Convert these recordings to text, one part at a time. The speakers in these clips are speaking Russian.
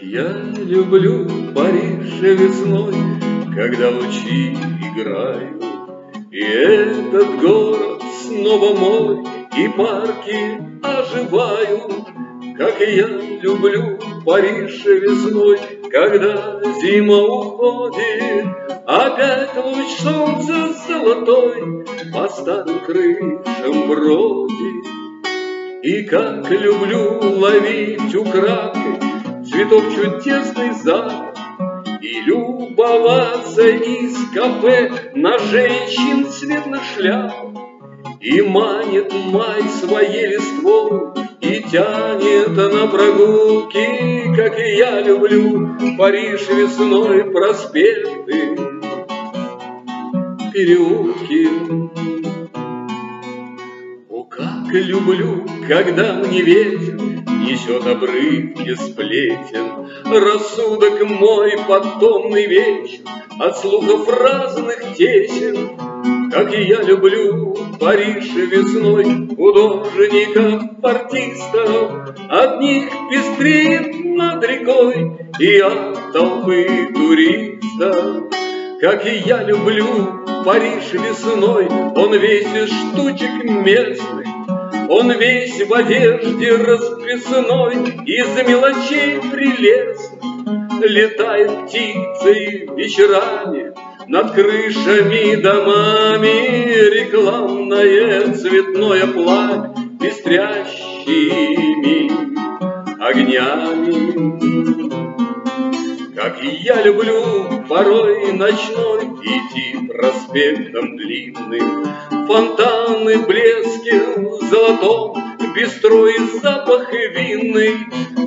я люблю Париж весной, когда лучи играют, И этот город снова мой, и парки оживают, Как я люблю Париж весной, когда зима уходит, Опять луч солнца золотой по старым крышам бродит. И как люблю ловить украдкой Цветов чудесный запах И любоваться из кафе На женщин цветных шляп. И манит май своей листвой И тянет на прогулки Как и я люблю Париж весной проспекты Переулки. Как люблю, когда мне ветер Несет обрывки сплетен. Рассудок мой потомный вечер От слухов разных тесен. Как и я люблю Париж весной Художников, артистов Одних пестрит над рекой И от толпы туристов Как и я люблю Париж весной, он весь из штучек местных, он весь в одежде расписной, из мелочей прелестных. Летает птицей вечерами над крышами домами, Рекламное цветное пламя пестрящими огнями. Как я люблю порой ночной Идти проспектом длинным, Фонтаны блески в золотом, Бистро и запах винный,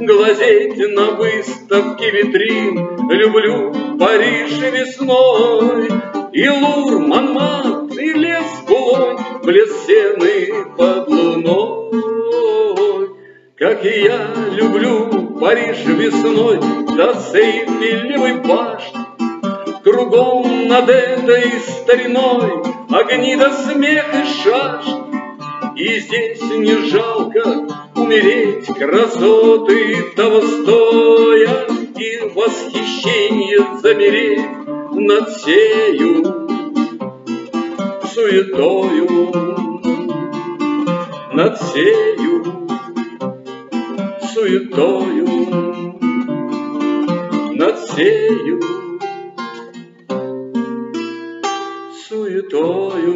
Глазеть на выставке витрин Люблю Париж весной, И Лур, Монмарт, и лес Булонь, Блеск сены под луной. Как и я люблю Париж весной, до Сейфелевой башни. Кругом над этой стариной огни до смех и шашни. И здесь не жалко умереть красоты того стоя И восхищение замереть над сею суетою, над сею суетою над сею суетою.